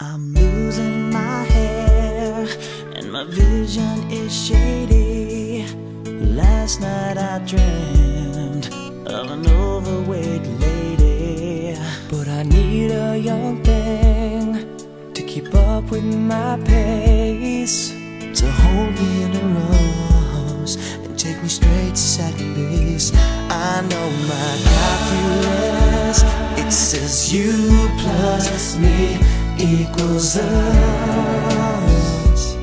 I'm losing my hair and my vision is shady. Last night I dreamed of an overweight lady. But I need a young thing to keep up with my pace. To hold me in her arms and take me straight to second base. I know my calculus, it says you plus me equals us.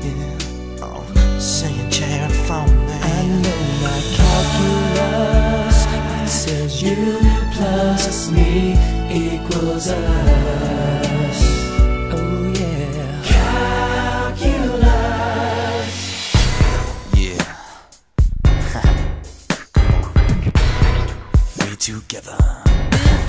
Yeah. Oh, singing chair and phone, man. I know my calculus, says you plus me equals us. Together.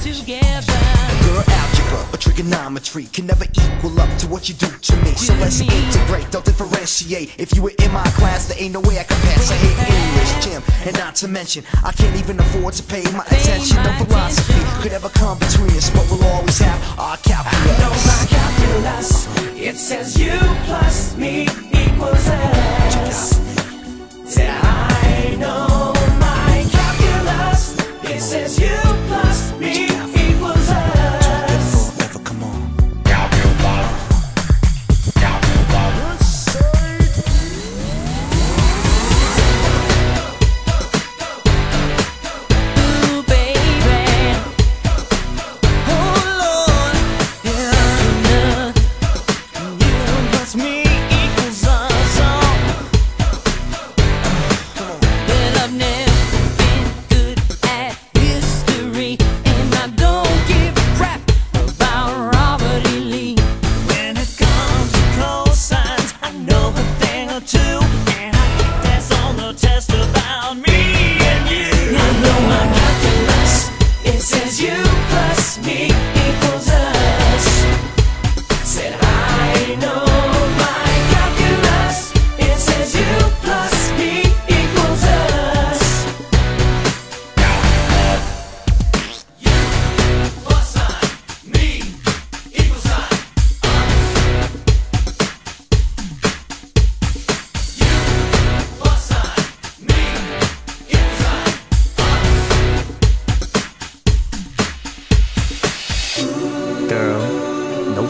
Together. Girl, algebra or trigonometry can never equal up to what you do to me. So let's me. integrate, don't differentiate. If you were in my class, there ain't no way I can pass. I hate English, gym, and not to mention, I can't even afford to pay my attention. No my philosophy could ever come between us, but we'll always have our calculus. know my calculus. It says you plus me equals us. Say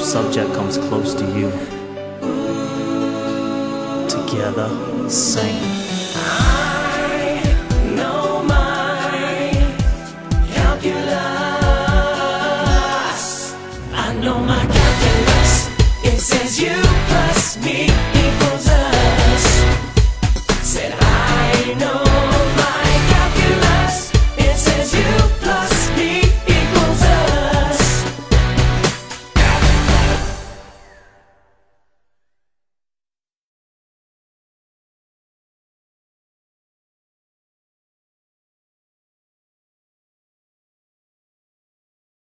subject comes close to you. Together, sing.